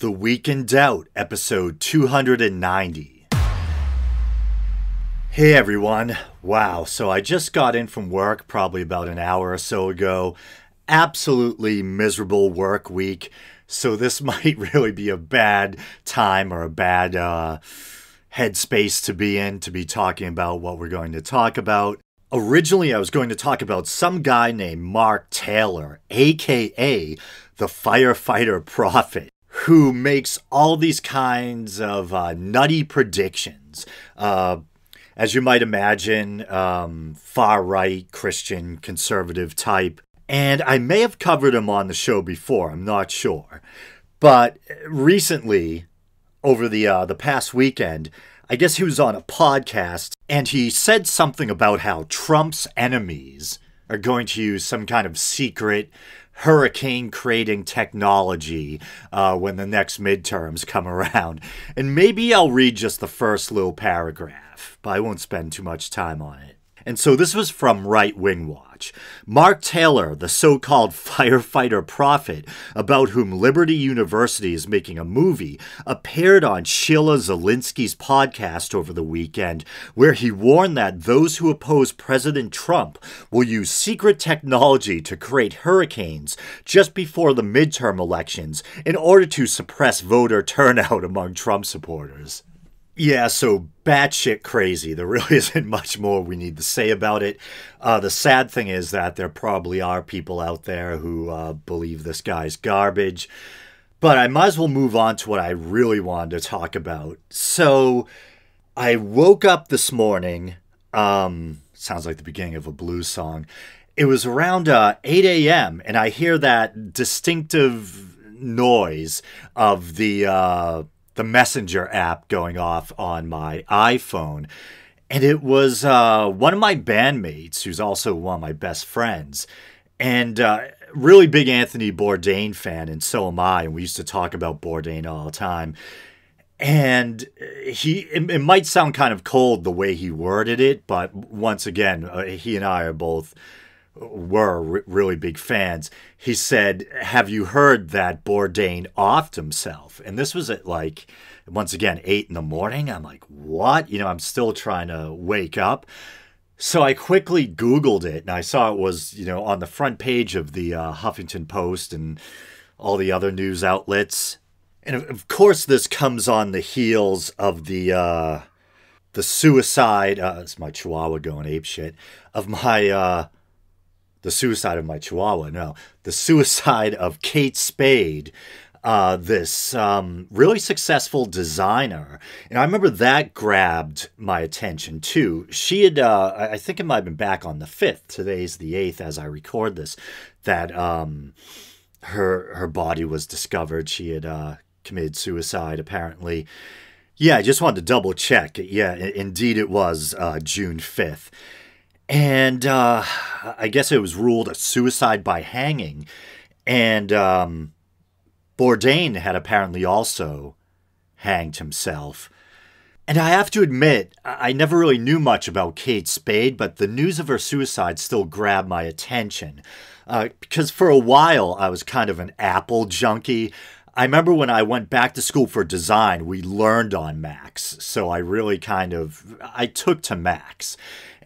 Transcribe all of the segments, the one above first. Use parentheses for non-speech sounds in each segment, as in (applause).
The Week in Doubt, episode 290. Hey everyone. Wow, so I just got in from work probably about an hour or so ago. Absolutely miserable work week. So this (laughs) might really be a bad time or a bad uh, headspace to be in to be talking about what we're going to talk about. Originally, I was going to talk about some guy named Mark Taylor, aka the firefighter prophet who makes all these kinds of uh, nutty predictions. Uh, as you might imagine, um, far right Christian conservative type. And I may have covered him on the show before, I'm not sure. But recently, over the uh, the past weekend, I guess he was on a podcast and he said something about how Trump's enemies are going to use some kind of secret hurricane creating technology uh, when the next midterms come around. And maybe I'll read just the first little paragraph, but I won't spend too much time on it. And so this was from Right Wing Watch. Mark Taylor, the so called (laughs) firefighter prophet about whom Liberty University is making a movie, appeared on Sheila Zilinsky's podcast over the weekend, where he warned that those who oppose President Trump will use secret technology to create hurricanes just before the midterm elections in order to suppress voter (laughs) turnout among Trump supporters. Yeah, so batshit crazy. There really (laughs) isn't much more we need to say about it. Uh, the sad thing is that there probably are people out there who uh, believe this guy's garbage. But I might as well move on to what I really wanted to talk about. So I woke up this morning. Um, sounds like the beginning of a blues song. It was around uh, 8 a.m., and I hear that distinctive noise of the uh, the Messenger app going off on my iPhone. And it was uh, one of my bandmates, who's also one of my best friends, and uh, really big Anthony Bourdain fan, and so am I. And we used to talk about Bourdain all the time. And he, it, it might sound kind of cold the way he worded it, but once again, uh, he and I are both were really big fans. He said, Have you heard that Bourdain offed himself? And this was at like, once again, eight in the morning. I'm like, What? You know, I'm still trying to wake up. So I quickly Googled it and I saw it was, you know, on the front page of the uh, Huffington Post and all the other news outlets. And of course, this comes on the heels of the, uh, the suicide, uh, it's my chihuahua going ape shit, of my, uh, the suicide of my chihuahua. No, the suicide of Kate Spade, uh, this um, really successful designer. And I remember that grabbed my attention too. She had, uh, I think it might have been back on the 5th. Today's the 8th as I record this, that um, her, her body was discovered. She had uh, committed suicide, apparently. Yeah, I just wanted to double check. Yeah, indeed it was uh, June 5th. And uh, I guess it was ruled a suicide by hanging. And um, Bourdain had apparently also hanged himself. And I have to admit, I never really knew much about Kate Spade, but the news of her suicide still grabbed my attention. Uh, because for a while I was kind of an Apple junkie. I remember when I went back to school for design, we learned on Macs. So I really kind of I took to Macs.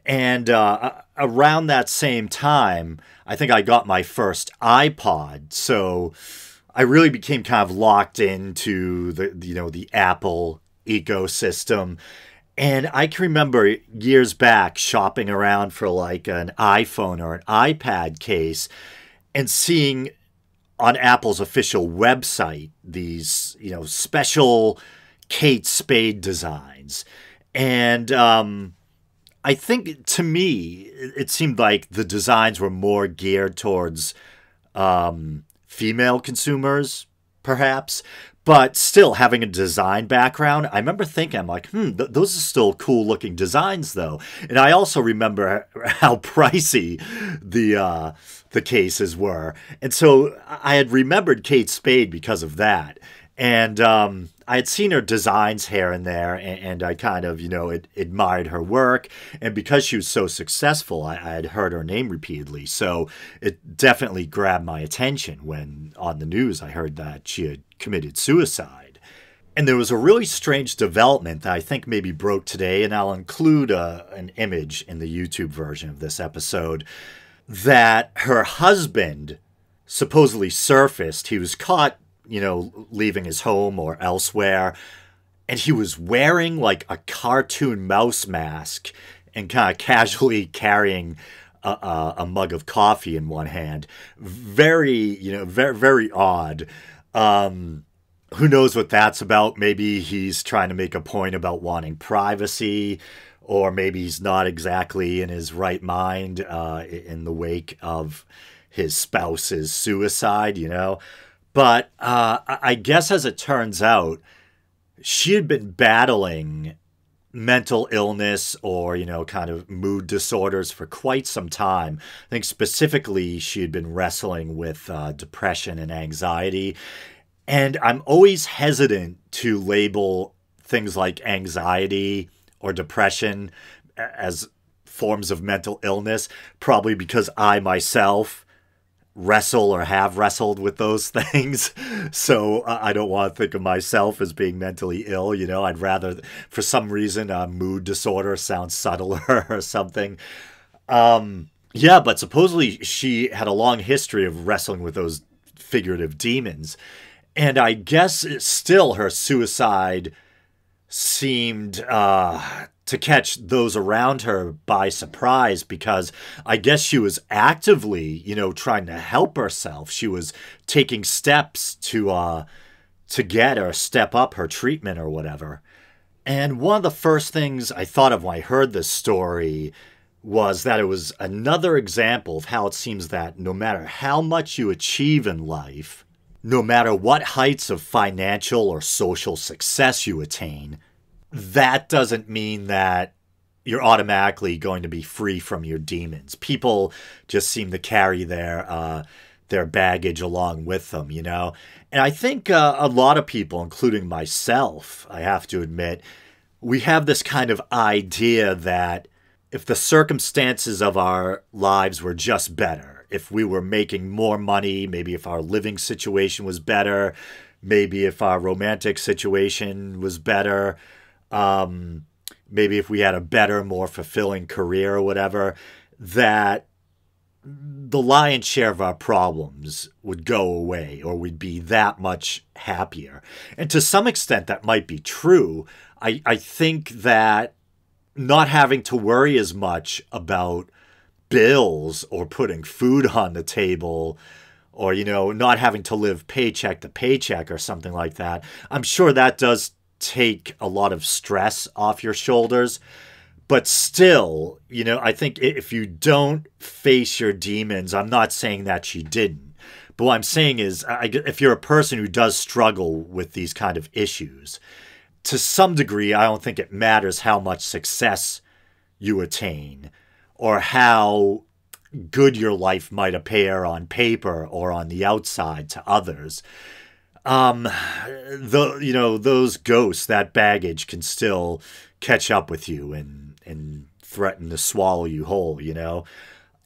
And uh, around that same time, I think I got my first iPod. So I really became kind of locked into the you know the Apple ecosystem. And I can remember years back shopping around for like an iPhone or an iPad case and seeing on Apple's official website these, you know, special Kate Spade designs. And um, I think to me, it seemed like the designs were more geared towards um, female consumers, perhaps. But still, having a design background, I remember thinking, I'm like, hmm, th- those are still cool looking designs, though. And I also remember (laughs) how pricey the uh, the cases were, and so I had remembered Kate Spade because of that. And um, I had seen her designs here and there, and, and I kind of, you know, admired her work. And because she was so successful, I, I, had heard her name repeatedly. So it definitely grabbed my attention when on the news I heard that she had committed suicide. And there was a really strange development that I think maybe broke today, and I'll include a, uh, an image in the YouTube version of this episode that her husband supposedly surfaced. He was caught, you know, leaving his home or elsewhere, and he was wearing like a cartoon mouse mask and kind of casually carrying a, a, a, mug of coffee in one hand. Very, you know, very, very odd. Um, who knows what that's about? Maybe he's trying to make a point about wanting privacy, or maybe he's not exactly in his right mind uh, in the wake of his spouse's suicide, you know. But uh, I guess as it turns out, she had been battling mental illness or, you know, kind of mood disorders for quite some time. I think specifically she had been wrestling with uh, depression and anxiety. And I'm always hesitant to label things like anxiety or depression as forms of mental illness, probably because I myself wrestle or have wrestled with those (laughs) things. So I don't want to think of myself as being mentally ill. You know, I'd rather, for some reason, a mood disorder sounds subtler (laughs) or something. Um, yeah, but supposedly she had a long history of wrestling with those figurative demons. And I guess still her suicide seemed uh, to catch those around her by surprise because I guess she was actively, you know, trying to help herself. She was taking steps to uh to get or step up her treatment or whatever. And one of the first things I thought of when I heard this story was that it was another example of how it seems that no matter how much you achieve in life, no matter what heights of financial or social success you attain, that doesn't mean that you're automatically going to be free from your demons. People just seem to carry their uh, their baggage along with them, you know. And I think uh, a lot of people, including myself, I have to admit, we have this kind of idea that if the circumstances of our lives were just better, if we were making more money, maybe if our living situation was better, maybe if our romantic situation was better, um, maybe if we had a better, more fulfilling career or whatever, that the lion's share of our problems would go away or we'd be that much happier. And to some extent, that might be true. I, I think that not having to worry as much about bills or putting food on the table or you know not having to live paycheck to paycheck or something like that i'm sure that does take a lot of stress off your shoulders. But still, you know, I think if you don't face your demons, I'm not saying that she didn't. But what I'm saying is, if you're a person who does struggle with these kind of issues, to some degree, I don't think it matters how much success you attain or how good your life might appear on paper or on the outside to others um the you know those ghosts that baggage can still catch up with you and and threaten to swallow you whole you know?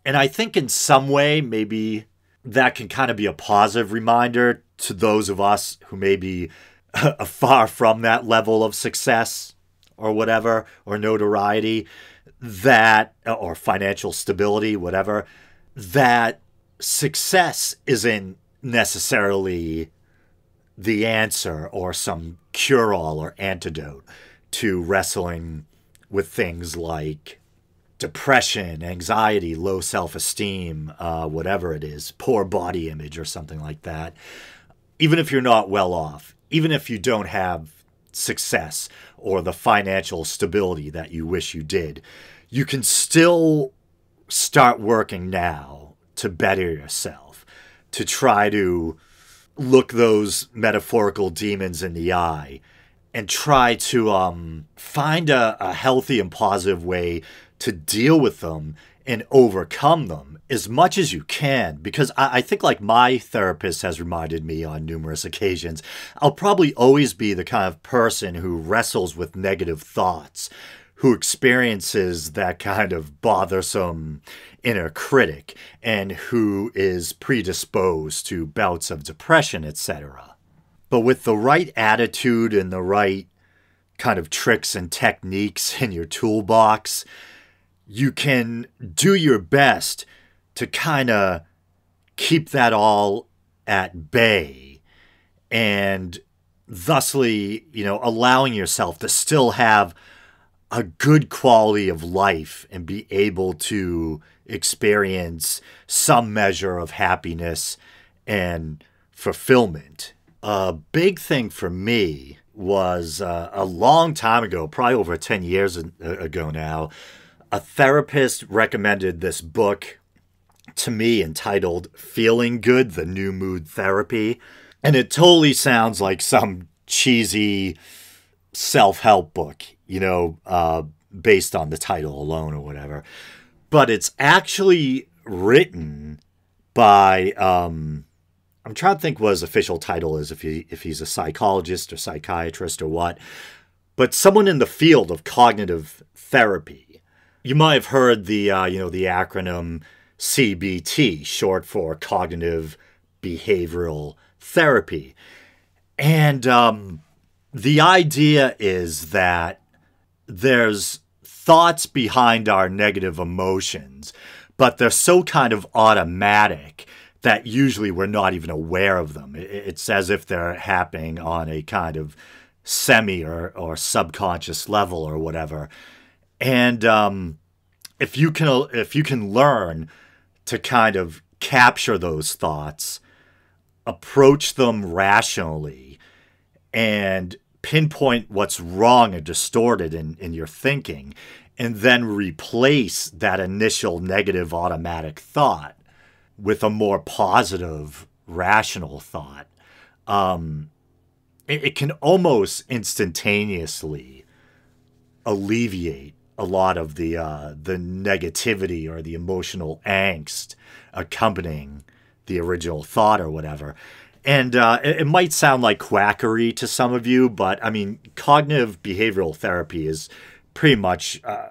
And i think in some way maybe that can kind of be a positive reminder to those of us who may be (laughs) far from that level of success or whatever or notoriety that or financial stability whatever that success isn't necessarily the answer or some cure all or antidote to wrestling with things like depression, anxiety, low self esteem, uh, whatever it is, poor body image, or something like that. Even if you're not well off, even if you don't have success or the financial stability that you wish you did, you can still start working now to better yourself, to try to look those metaphorical demons in the eye and try to um, find a, a healthy and positive way to deal with them and overcome them as much as you can. Because I, I, think, like my therapist has reminded me on numerous occasions, I'll probably always be the kind of person who wrestles with negative thoughts, who experiences that kind of bothersome inner critic and who is predisposed to bouts of depression, etc. But with the right attitude and the right kind of tricks and techniques (laughs) in your toolbox, you can do your best to kind of keep that all at bay and thusly, you know, allowing yourself to still have a good quality of life and be able to experience some measure of happiness and fulfillment. A big thing for me was uh, a long time ago, probably over 10 years ago now. A therapist recommended this book to me entitled Feeling Good The New Mood Therapy. And it totally sounds like some cheesy self help book, you know, uh, based on the title alone or whatever. But it's actually written by um, I'm trying to think what his official title is if he if he's a psychologist or psychiatrist or what, but someone in the field of cognitive therapy. You might have heard the uh, you know the acronym CBT, short for cognitive behavioral therapy, and um, the idea is that there's thoughts behind our negative emotions, but they're so kind of automatic that usually we're not even aware of them. It's as if they're happening on a kind of semi or, or subconscious level or whatever. And um, if you can if you can learn to kind of capture those thoughts, approach them rationally, and pinpoint what's wrong and distorted in, in your thinking and then replace that initial negative automatic thought with a more positive rational thought. Um, it, it can almost instantaneously alleviate a lot of the uh, the negativity or the emotional angst accompanying the original thought or whatever and uh, it, it, might sound like quackery to some of you, but I mean, cognitive behavioral therapy is pretty much uh,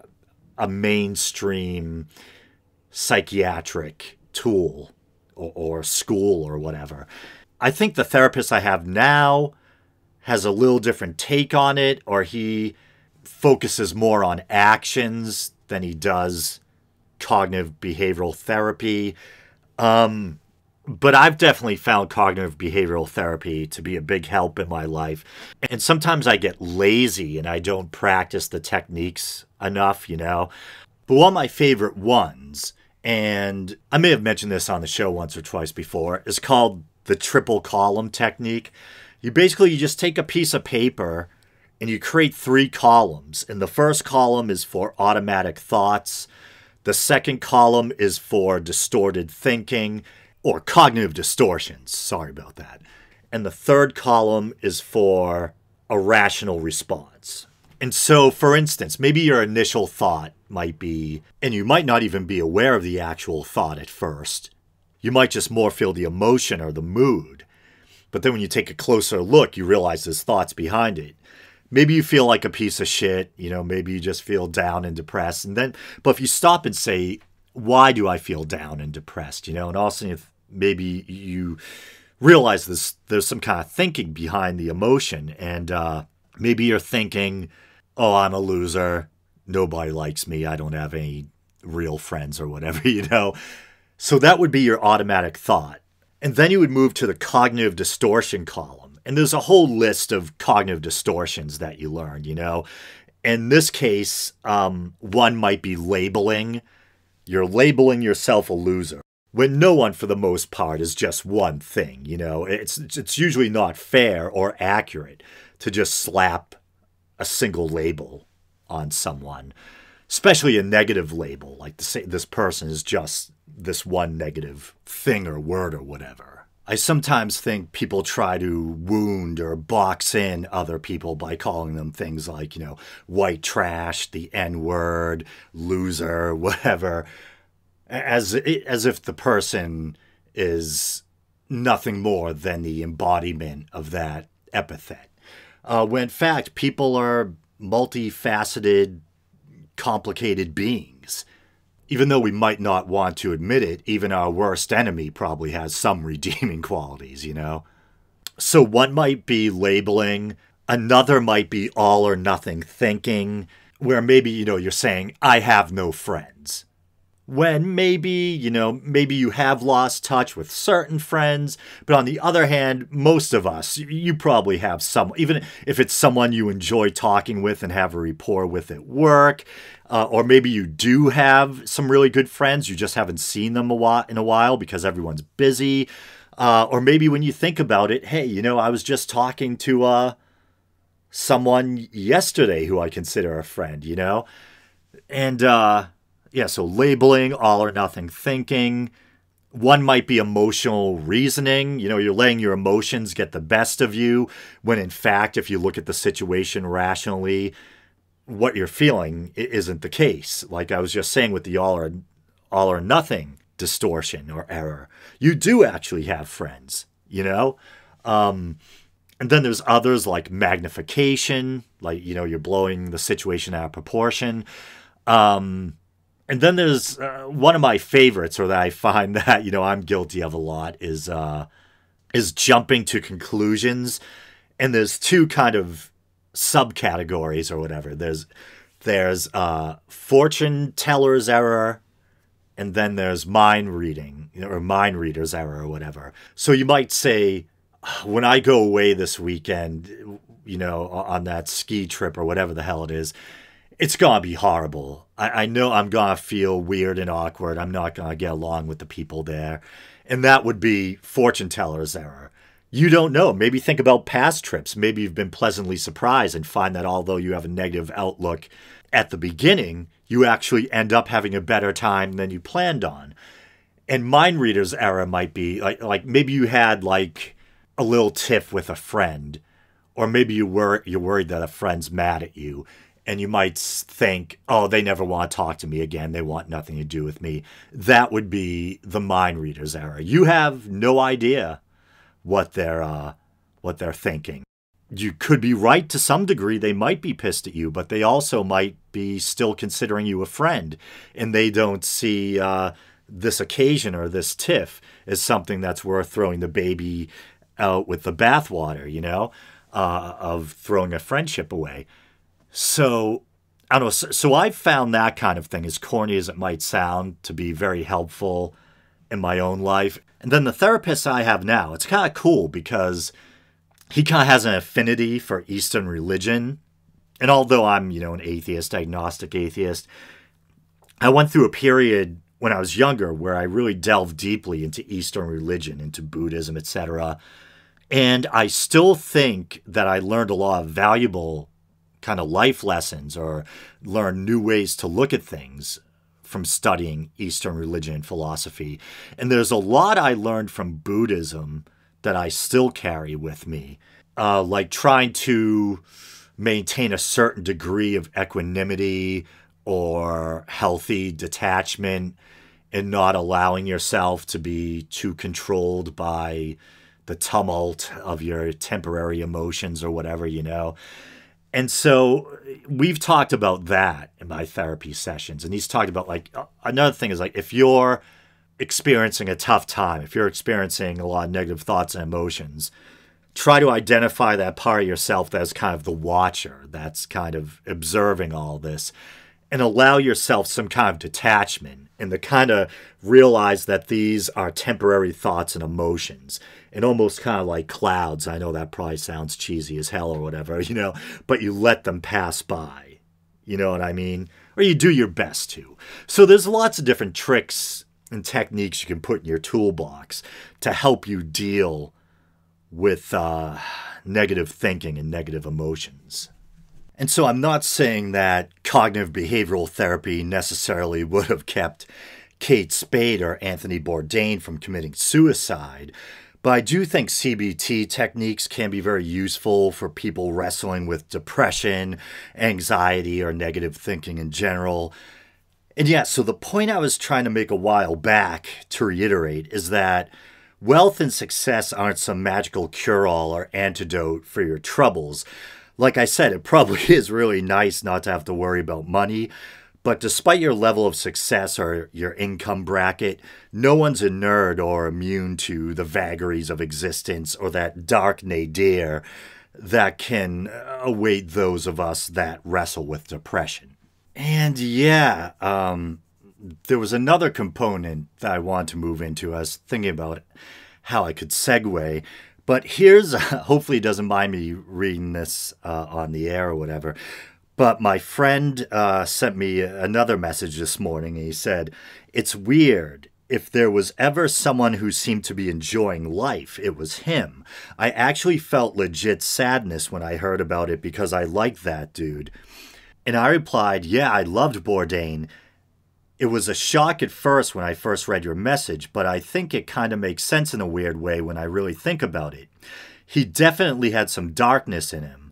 a mainstream psychiatric tool or, or school or whatever. I think the therapist I have now has a little different take on it, or he focuses more on actions than he does cognitive behavioral therapy. Um, but I've definitely found cognitive behavioral therapy to be a big help in my life. And sometimes I get lazy and I don't practice the techniques enough, you know. But one of my favorite ones, and I may have mentioned this on the show once or twice before, is called the triple column technique. You basically you just take a piece of paper and you create three columns. And the first column is for automatic thoughts. The second column is for distorted thinking or cognitive distortions. Sorry about that. And the third column is for a rational response. And so, for instance, maybe your initial thought might be, and you might not even be aware of the actual thought at first. You might just more feel the emotion or the mood. But then when you take a closer look, you realize there's thoughts behind it. Maybe you feel like a piece of shit, you know, maybe you just feel down and depressed. And then, but if you stop and say, why do I feel down and depressed, you know, and also if maybe you realize this there's some kind of thinking behind the emotion and uh, maybe you're thinking oh i'm a loser. Nobody likes me. I don't have any real friends or whatever (laughs) you know? So that would be your automatic thought. And then you would move to the cognitive distortion column. And there's a whole list of cognitive distortions that you learn you know? In this case um, one might be labeling you're labeling yourself a loser when no one for the most part is just one thing you know? It's it's usually not fair or accurate to just slap a single label on someone especially a negative label like to say this person is just this one negative thing or word or whatever i sometimes think people try to wound or box in other people by calling them things like you know white trash the n word loser (laughs) whatever as as if the person is nothing more than the embodiment of that epithet. Uh, when in fact, people are multifaceted, complicated beings. Even though we might not want to admit it, even our worst enemy probably has some (laughs) redeeming qualities, you know? So one might be labeling, another might be all or nothing thinking, where maybe, you know, you're saying, I have no friends when maybe, you know, maybe you have lost touch with certain friends, but on the other hand, most of us, you probably have some, even if it's someone you enjoy talking with and have a rapport with at work, uh, or maybe you do have some really good friends, you just haven't seen them a while, in a while because everyone's busy. Uh, or maybe when you think about it, hey, you know, I was just talking to uh, someone yesterday who I consider a friend, you know? And, uh, yeah, so labeling, all or nothing thinking. One might be emotional reasoning. You know, you're letting your emotions get the best of you, when in fact, if you look at the situation rationally, what you're feeling isn't the case. Like I was just saying with the all or, all or nothing distortion or error, you do actually have friends, you know? Um, and then there's others like magnification, like, you know, you're blowing the situation out of proportion. Um, and then there's uh, one of my favorites, or that I find (laughs) that you know I'm guilty of a lot, is uh, is jumping to conclusions. And there's two kind of subcategories or whatever. There's there's uh, fortune teller's error, and then there's mind reading or mind reader's error or whatever. So you might say, when I go away this weekend, you know, on that ski trip or whatever the hell it is, it's gonna be horrible. I, I know I'm gonna feel weird and awkward. I'm not gonna get along with the people there. And that would be fortune teller's error. You don't know. Maybe think about past trips. Maybe you've been pleasantly surprised and find that although you have a negative outlook at the beginning, you actually end up having a better time than you planned on. And mind reader's error might be like like maybe you had like a little tiff with a friend, or maybe you were you're worried that a friend's mad at you and you might think, oh, they never want to talk to me again. They want nothing to do with me. That would be the mind reader's error. You have no idea what they're uh, what they're thinking. You could be right to some degree. They might be pissed at you, but they also might be still considering you a friend, and they don't see uh, this occasion or this tiff as something that's worth throwing the baby out with the bathwater. You know, uh, of throwing a friendship away. So I don't know. So, so I've found that kind of thing, as corny as it might sound, to be very helpful in my own life. And then the therapist I have now, it's kind of cool because he kind of has an affinity for Eastern religion. And although I'm, you know, an atheist, agnostic atheist, I went through a period when I was younger where I really delved deeply into Eastern religion, into Buddhism, etc. And I still think that I learned a lot of valuable kind of life lessons or learn new ways to look at things from studying Eastern religion and philosophy. And there's a lot I learned from Buddhism that I still carry with me, uh, like trying to maintain a certain degree of equanimity or healthy detachment and not allowing yourself to be too controlled by the tumult of your temporary emotions or whatever, you know. And so we've talked about that in my therapy sessions. And he's talked about like uh, another thing is like if you're experiencing a tough time, if you're experiencing a lot of negative thoughts and emotions, try to identify that part of yourself that's kind of the watcher, that's kind of observing all this, and allow yourself some kind of detachment and to kind of realize that these are temporary thoughts and emotions and almost kind of like clouds. I know that probably sounds cheesy as hell or whatever, (laughs) you know, but you let them pass by. You know what I mean? Or you do your best to. So there's lots of different tricks and techniques you can put in your toolbox to help you deal with uh, negative thinking and negative emotions. And so I'm not saying that cognitive behavioral therapy necessarily (laughs) would have kept Kate Spade or Anthony Bourdain from committing suicide. But I do think CBT techniques can be very useful for people wrestling with depression, anxiety, or negative thinking in general. And yeah, so the point I was trying to make a while back, to reiterate, is that wealth and success aren't some magical cure all or antidote for your troubles. Like I said, it probably (laughs) is really nice not to have to worry about money, But despite your level of success or your income bracket, no one's a nerd or immune to the vagaries of existence or that dark nadir that can await those of us that wrestle with depression. And yeah, um, there was another component that I wanted to move into. I was thinking about how I could segue. But here's, (laughs) hopefully, he doesn't mind me reading this uh, on the air or whatever. But my friend uh, sent me another message this morning. He said, It's weird. If there was ever someone who seemed to be enjoying life, it was him. I actually felt legit sadness when I heard about it because I liked that dude. And I replied, Yeah, I loved Bourdain. It was a shock at first when I first read your message, but I think it kind of makes sense in a weird way when I really think about it. He definitely had some darkness in him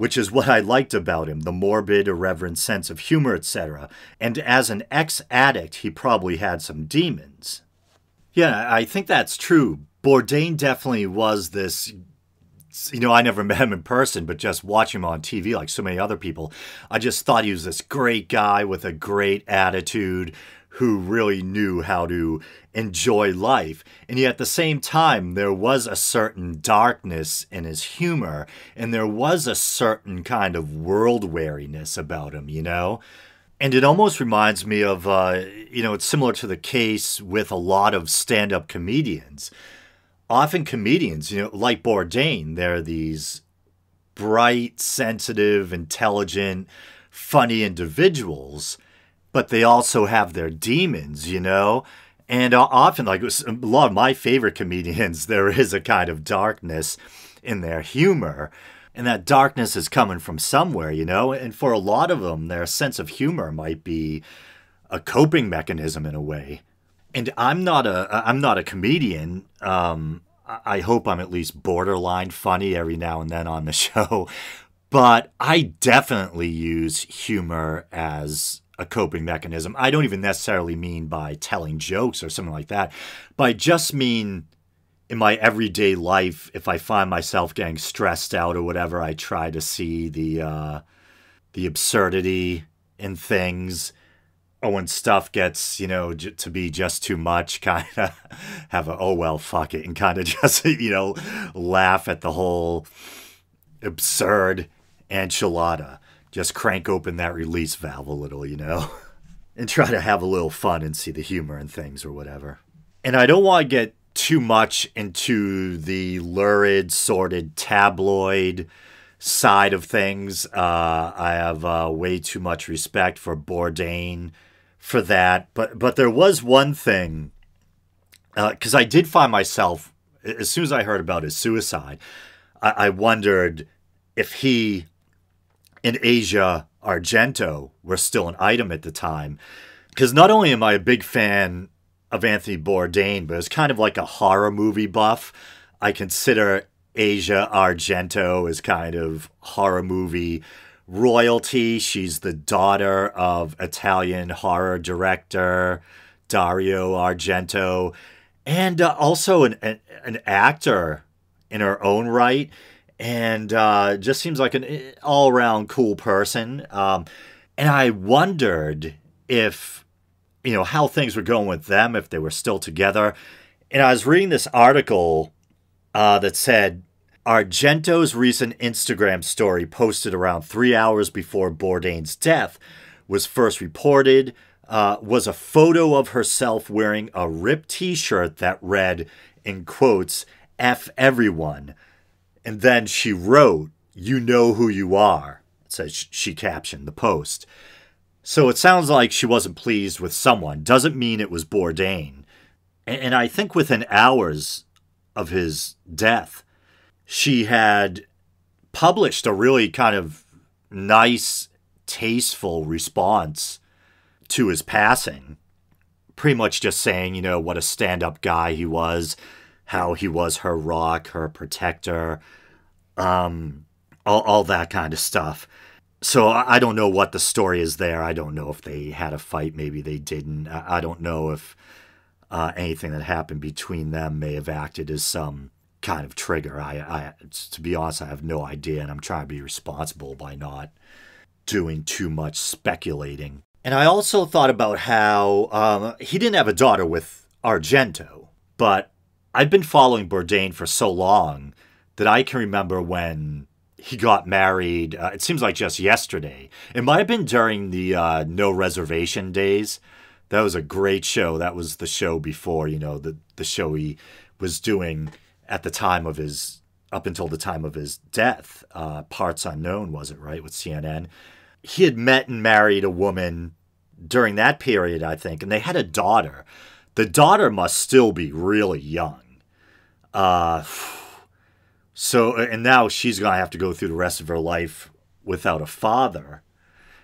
which is what I liked about him the morbid, irreverent sense of humor, etc. And as an ex addict, he probably had some demons. Yeah, I think that's true. Bourdain definitely was this. You know, I never (laughs) met him in person, but just watching him on TV, like so many other people, I just thought he was this great guy with a great attitude who really knew how to enjoy life. And yet at the same time, there was a certain darkness in his humor, and there was a certain kind of world wariness about him, you know? And it almost reminds me of, uh, you know, it's similar to the case with a lot of stand up comedians. Often comedians, you know, like Bourdain, they're these bright, sensitive, intelligent, funny individuals but they also have their demons, you know? And uh, often, like a lot of my favorite comedians, (laughs) there is a kind of darkness in their humor. And that darkness is coming from somewhere, you know? And for a lot of them, their sense of humor might be a coping mechanism in a way. And I'm not a I'm not a comedian. Um, I hope I'm at least borderline funny every now and then on the (laughs) show, but I definitely use humor as a coping mechanism. I don't even necessarily mean by telling jokes or something like that, but I just mean in my everyday life, if I find myself getting stressed out or whatever, I try to see the uh, the absurdity in things. Or when stuff gets, you know, to be just too much, (laughs) kind of have a oh well, fuck it, and kind of (laughs) just, you know, laugh at the whole absurd enchilada just crank open that release valve a little, you know, (laughs) and try to have a little fun and see the humor in things or whatever. And I don't want to get too much into the lurid, sordid, tabloid side of things. Uh, I have uh, way too much respect for Bourdain for that. But but there was one thing uh because uh, I did find myself as soon as I heard about his suicide, I, I wondered if he in Asia Argento were still an item at the time. Because not only am I a big fan of Anthony Bourdain, but it's kind of like a horror movie buff. I consider Asia Argento as kind of horror movie royalty. She's the daughter of Italian horror director Dario Argento, and uh, also an, an, an actor in her own right and uh, just seems like an eh, all around cool person. Um, and I wondered if, you know, how things were going with them, if they were still together. And I was reading this article uh, that said Argento's recent Instagram story, posted around three hours before Bourdain's death, was first reported. Uh, was a photo of herself wearing a ripped t shirt that read, in quotes, F everyone and then she wrote, You know who you are, says she captioned the post. So it sounds like she wasn't pleased with someone. Doesn't mean it was Bourdain. And I think within hours of his death, she had published a really kind of nice, tasteful response to his passing. Pretty much just saying, you know, what a stand up guy he was, how he was her rock, her protector, um, all, all that kind of stuff. So I don't know what the story is there. I don't know if they had a fight. Maybe they didn't. I don't know if uh, anything that happened between them may have acted as some kind of trigger. I, I, to be honest, I have no idea, and I'm trying to be responsible by not doing too much speculating. And I also thought about how um, he didn't have a daughter with Argento, but I've been following Bourdain for so long that I can remember when he got married. Uh, it seems like just yesterday. It might have been during the uh, No Reservation days. That was a great show. That was the show before, you know, the, the show he was doing at the time of his, up until the time of his death. Uh, Parts Unknown, was it, right, with CNN? He had met and married a woman during that period, I think, and they had a daughter. The daughter must still be really young. Uh, so, and now she's going to have to go through the rest of her life without a father.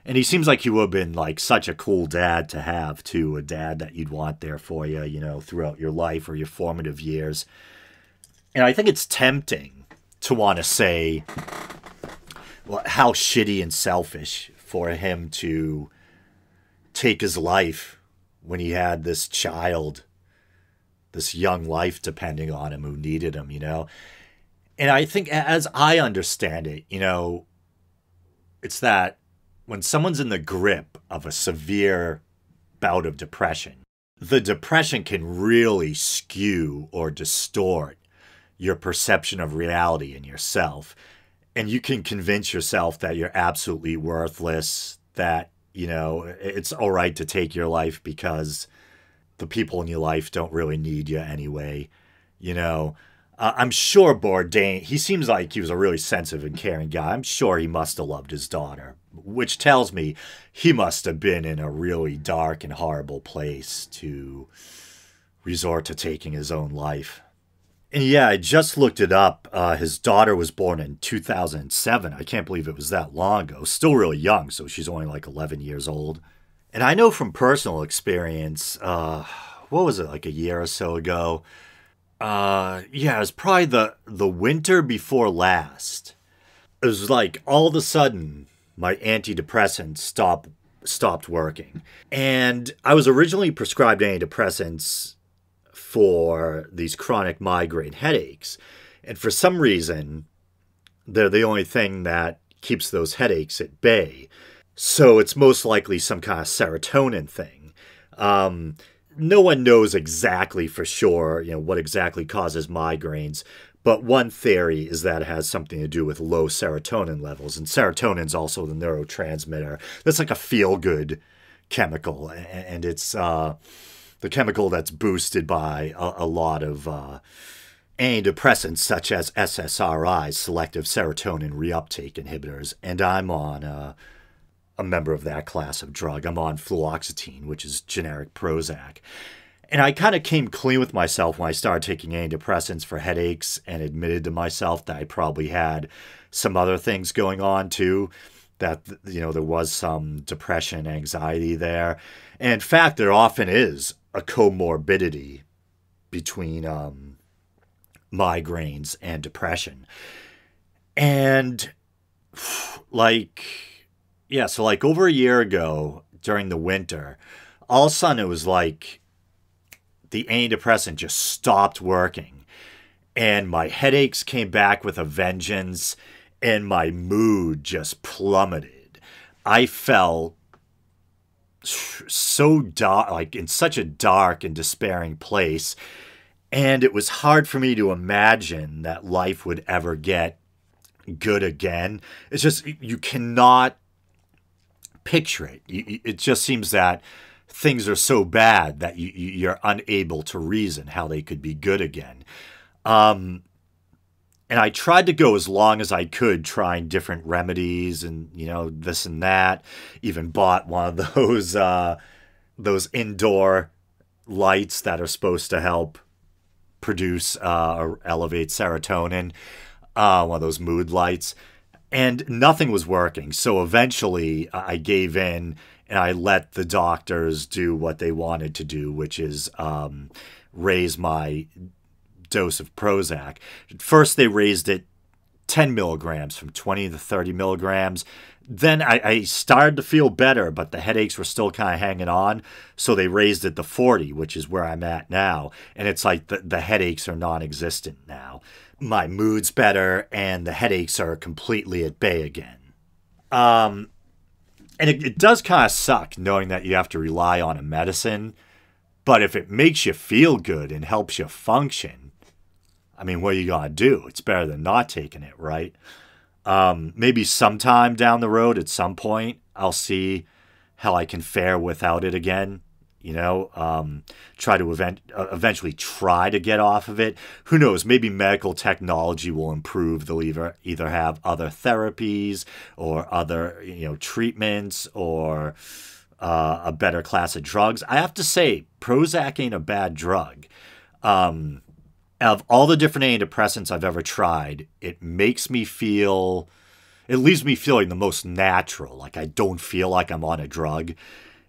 And he seems like he would have been like such a cool dad to have, too. A dad that you'd want there for you, you know, throughout your life or your formative years. And I think it's tempting to want to say how shitty and selfish for him to take his life when he had this child, this young life depending on him who needed him, you know? And I think, as I understand it, you know, it's that when someone's in the grip of a severe bout of depression, the depression can really skew or distort your perception of reality and yourself. And you can convince yourself that you're absolutely worthless, that, you know, it's all right to take your life because the people in your life don't really need you anyway. You know, uh, I'm sure Bourdain, he seems like he was a really sensitive and caring guy. I'm sure he must have loved his daughter, which tells me he must have been in a really dark and horrible place to resort to taking his own life. And yeah, I just looked it up. Uh, his daughter was born in 2007. I can't believe it was that long ago. Still really young, so she's only like 11 years old. And I know from personal experience, uh, what was it, like a year or so ago? uh yeah, it was probably the the winter before last. It was like all of a sudden my antidepressants stopped stopped working. And I was originally prescribed antidepressants for these chronic migraine headaches. And for some reason, they're the only thing that keeps those headaches at bay. So it's most likely some kind of serotonin thing. Um, no one knows exactly for sure, you know, what exactly causes migraines. But one theory is that it has something to do with low serotonin levels. And serotonin is also the neurotransmitter. That's like a feel good chemical. And it's uh, the chemical that's boosted by a, a lot of uh, antidepressants, such as SSRIs, selective serotonin reuptake inhibitors. And I'm on. Uh, a member of that class of drug. I'm on fluoxetine, which is generic Prozac. And I kind of came clean with myself when I started taking antidepressants for headaches and admitted to myself that I probably had some other things going on too. That, you know, there was some depression, anxiety there. And in fact, there often is a comorbidity between um, migraines and depression. And like, yeah, so like over a year ago during the winter, all of a sudden it was like the antidepressant just stopped working. And my headaches came back with a vengeance, and my mood just plummeted. I felt so dark, like in such a dark and despairing place. And it was hard for me to imagine that life would ever get good again. It's just, you cannot picture it. It just seems that things are so bad that you, are unable to reason how they could be good again. Um, and I tried to go as long as I could trying different remedies and you know this and that. Even bought one of (laughs) those uh, those indoor lights that are supposed to help produce uh, or elevate serotonin. Uh, one of those mood lights and nothing was working. So eventually I gave in and I let the doctors do what they wanted to do, which is um, raise my dose of Prozac. First, they raised it 10 milligrams from 20 to 30 milligrams. Then I, I started to feel better, but the headaches were still kind of hanging on. So they raised it to 40, which is where I'm at now. And it's like the, the headaches are non existent now my mood's better and the headaches are completely at bay again. Um, And it, it does kind of suck knowing that you have to rely on a medicine. But if it makes you feel good and helps you function, I mean, what are you to do? It's better than not taking it, right? Um, maybe sometime down the road, at some point, I'll see how I can fare without it again you know, um, try to event, uh, eventually try to get off of it. Who knows? Maybe medical technology will improve. They'll either either have other therapies or other you know treatments or uh, a better class of drugs. I have to say, Prozac ain't a bad drug. Um, of all the different antidepressants I've ever tried, it makes me feel, it leaves me feeling the most natural. Like I don't feel like I'm on a drug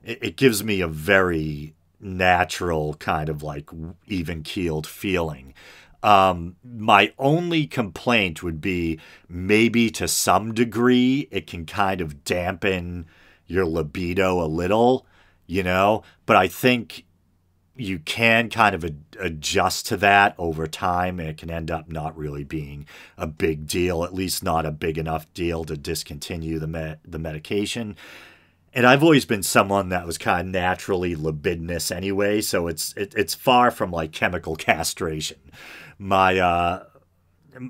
it, it gives me a very natural kind of like even keeled feeling. Um, my only complaint would be maybe to some degree it can kind of dampen your libido a little, you know, but I think you can kind of adjust to that over time and it can end up not really being a big deal, at least not a big enough deal to discontinue the me- the medication and I've always been someone that was kind of naturally libidinous anyway, so it's it, it's far from like chemical (laughs) castration. My uh,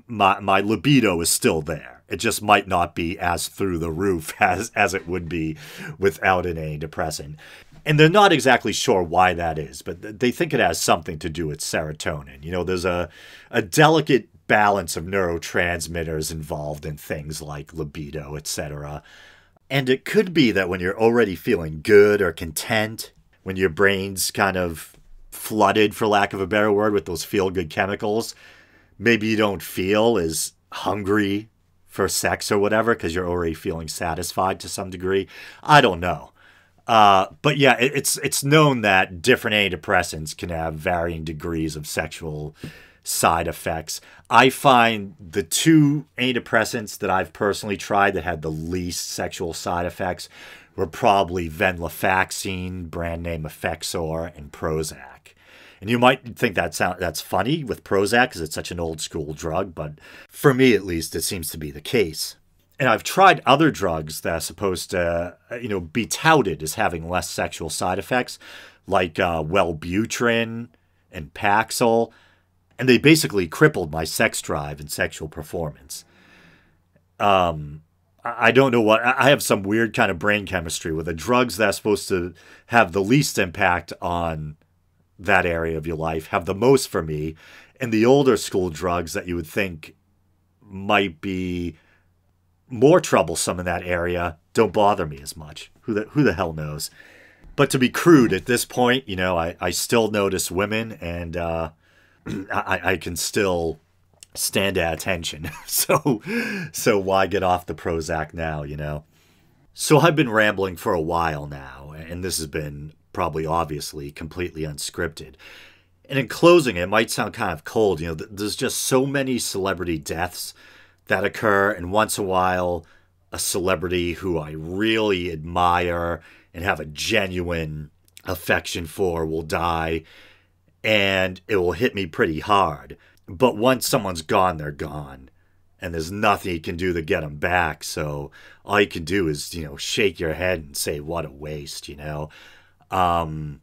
my my libido is still there. It just might not be as through the roof (laughs) as as it would be without an antidepressant. And they're not exactly sure why that is, but they think it has something to do with serotonin. You know, there's a a delicate balance of neurotransmitters involved in things like libido, etc. And it could be that when you're already feeling good or content, when your brain's kind of flooded, for lack of a better word, with those feel good chemicals, maybe you don't feel as hungry for sex or whatever because you're already feeling satisfied to some degree. I don't know. Uh, but yeah, it, it's it's known that different antidepressants can have varying degrees of sexual side effects. I find the two antidepressants that I've personally tried that had the least sexual side effects were probably venlafaxine, brand name Effexor, and Prozac. And you might think that sound that's funny with Prozac because it's such an old school drug, but for me at least, it seems to be the case. And I've tried other drugs that are supposed to, you know, be touted as having less sexual side effects, like uh, Wellbutrin and Paxil and they basically crippled my sex drive and sexual performance. Um, I don't know what I have some weird kind of brain chemistry with the drugs that's supposed to have the least impact on that area of your life have the most for me, and the older school drugs that you would think might be more troublesome in that area don't bother me as much. Who the who the hell knows? But to be crude at this point, you know, I, I still notice women and uh, (clears throat) I, I can still stand at attention. (laughs) so so why get off the Prozac now, you know? So I've been rambling for a while now, and this has been probably obviously completely unscripted. And in closing, it might sound kind of cold. You know, there's just so many celebrity deaths that occur, and once a while, a celebrity who I really admire and have a genuine affection for will die and it will hit me pretty hard. But once someone's gone, they're gone. And there's nothing you can do to get them back. So all you can do is, you know, shake your head and say, what a waste, you know? Um,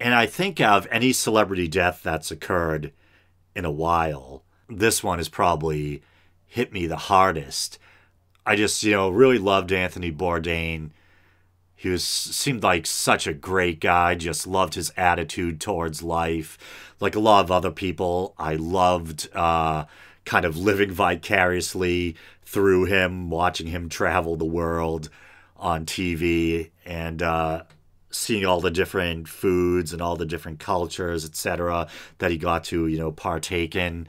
and I think of any celebrity death that's occurred in a while, this one is probably hit me the hardest. I just, you know, really loved Anthony Bourdain he was seemed like such a great guy. Just loved his attitude towards life. Like a lot of other people, I loved uh, kind of living (laughs) vicariously through him, watching him travel the world on TV, and uh, seeing all the different foods and all the different cultures, etc., that he got to, you know, partake in.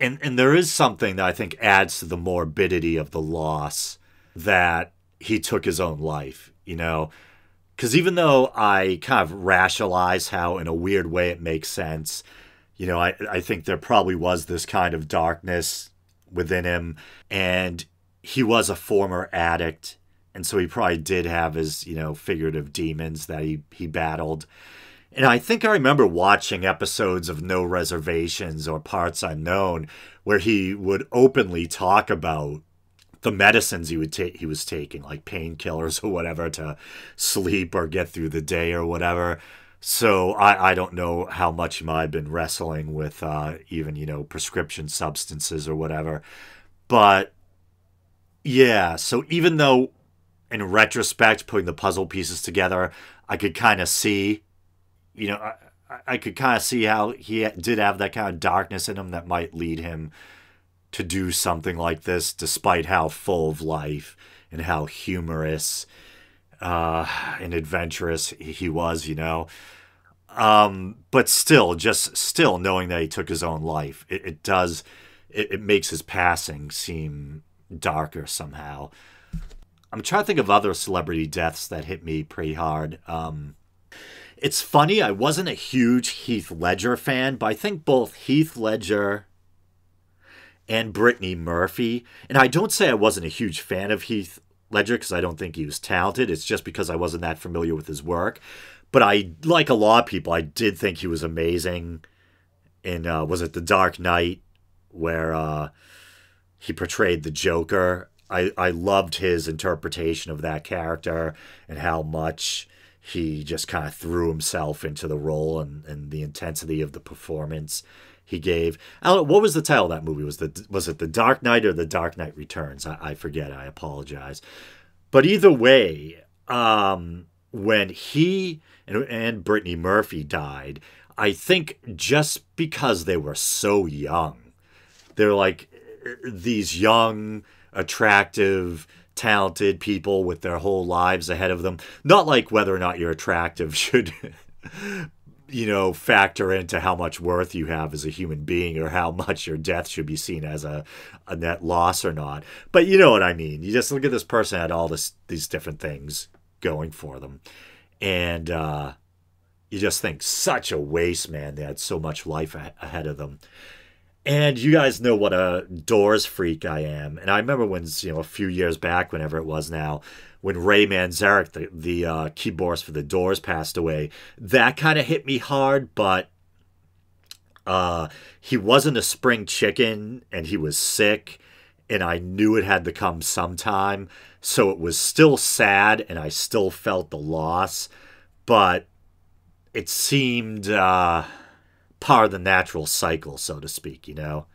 And and there is something that I think adds to the morbidity of the loss that he took his own life you know? Because even though i kind of rationalize how in a weird way it makes sense you know I, I think there probably was this kind of darkness within him and he was a former addict and so he probably did have his you know figurative demons that he he battled and I think I remember watching episodes of No Reservations or Parts Unknown where he would openly talk about the medicines he would take he was taking like painkillers or whatever to sleep or get through the day or whatever. So I, I don't know how much have been wrestling with uh, even you know prescription substances or whatever. But yeah so even though in retrospect putting the puzzle pieces together i could kind of see you know I, I could kind of see how he did have that kind of darkness in him that might lead him to do something like this, despite how full of life and how humorous uh, and adventurous he was, you know. Um, but still, just still knowing that he took his own life, it, it does, it, it makes his passing seem darker somehow. I'm trying to think of other celebrity deaths that hit me pretty hard. Um, it's funny, I wasn't a huge Heath Ledger fan, but I think both Heath Ledger and Brittany Murphy. And I don't say I wasn't a huge fan of Heath Ledger because I don't think he was talented. It's just because I wasn't that familiar with his work. But I, like a lot of people, I did think he was amazing. In uh, was it The Dark Knight, where uh, he portrayed the Joker. I, I loved his interpretation of that character and how much he just kind of threw himself into the role and, and the intensity of the performance he gave. what was the title of that movie? Was the was it The Dark Knight or The Dark Knight Returns? I, I forget. I apologize. But either way, um, when he and, and Brittany Murphy died, I think just because they were so young, they're like these young, attractive, talented people with their whole lives ahead of them. Not like whether or not you're attractive (laughs) should you know, factor into how much worth you have as a human being or how much your death should be seen as a, a net loss or not. But you know what I mean. You just look at this person had all this these different things going for them. And uh, you just think such a waste, man. They had so much life a- ahead of them. And you guys know what a Doors freak I am. And I remember when, you know, a few years back, whenever it was now, when Ray Manzarek, the, the uh, keyboardist for the Doors, passed away. That kind of hit me hard, but uh, he wasn't a spring chicken and he was sick, and I knew it had to come sometime. So it was still sad, and I still felt the loss, but it seemed uh, part of the natural cycle, so to speak, you know?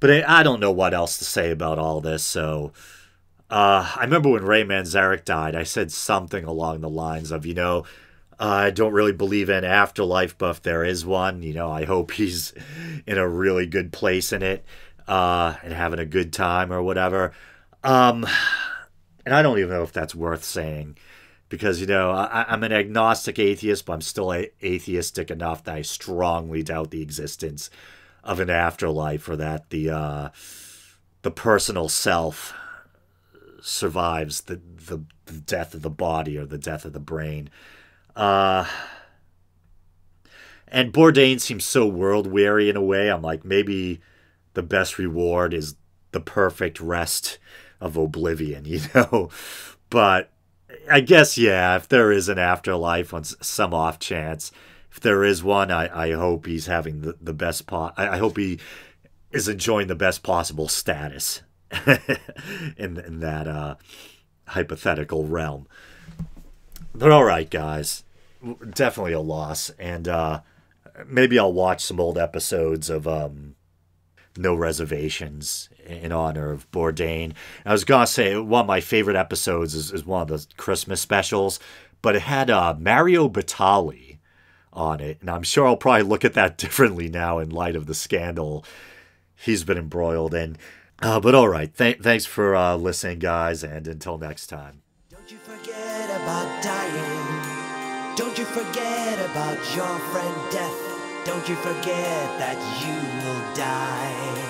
But I, I don't know what else to say about all this, so uh, I remember when Ray Manzarek died, I said something along the lines of, you know, I don't really believe in afterlife, but if there is one, you know, I hope he's in a really good place in it uh, and having a good time or whatever. Um, and I don't even know if that's worth saying because, you know, I, am an agnostic atheist, but I'm still a- atheistic enough that I strongly doubt the existence of an afterlife or that the, uh, the personal self survives the, the, the death of the body or the death of the brain. Uh, and Bourdain seems so world weary in a way. I'm like, maybe the best reward is the perfect rest of oblivion, (laughs) you know? But I guess, yeah, if there is an afterlife on some off chance, if there is one, I, I hope he's having the, the best pot. I, I hope he is enjoying the best possible status (laughs) in, in that uh, hypothetical realm. But all right, guys, definitely a loss, and uh, maybe I'll watch some old episodes of um, No Reservations in honor of Bourdain. I was gonna say one of my favorite episodes is, is one of the Christmas specials, but it had uh, Mario Batali on it, and I'm sure I'll probably look at that (laughs) differently now in light of the scandal he's been embroiled in. Uh, but all right, Th- thanks for uh, listening, guys, and until next time. Don't you forget about dying. Don't you forget about your friend death. Don't you forget that you will die.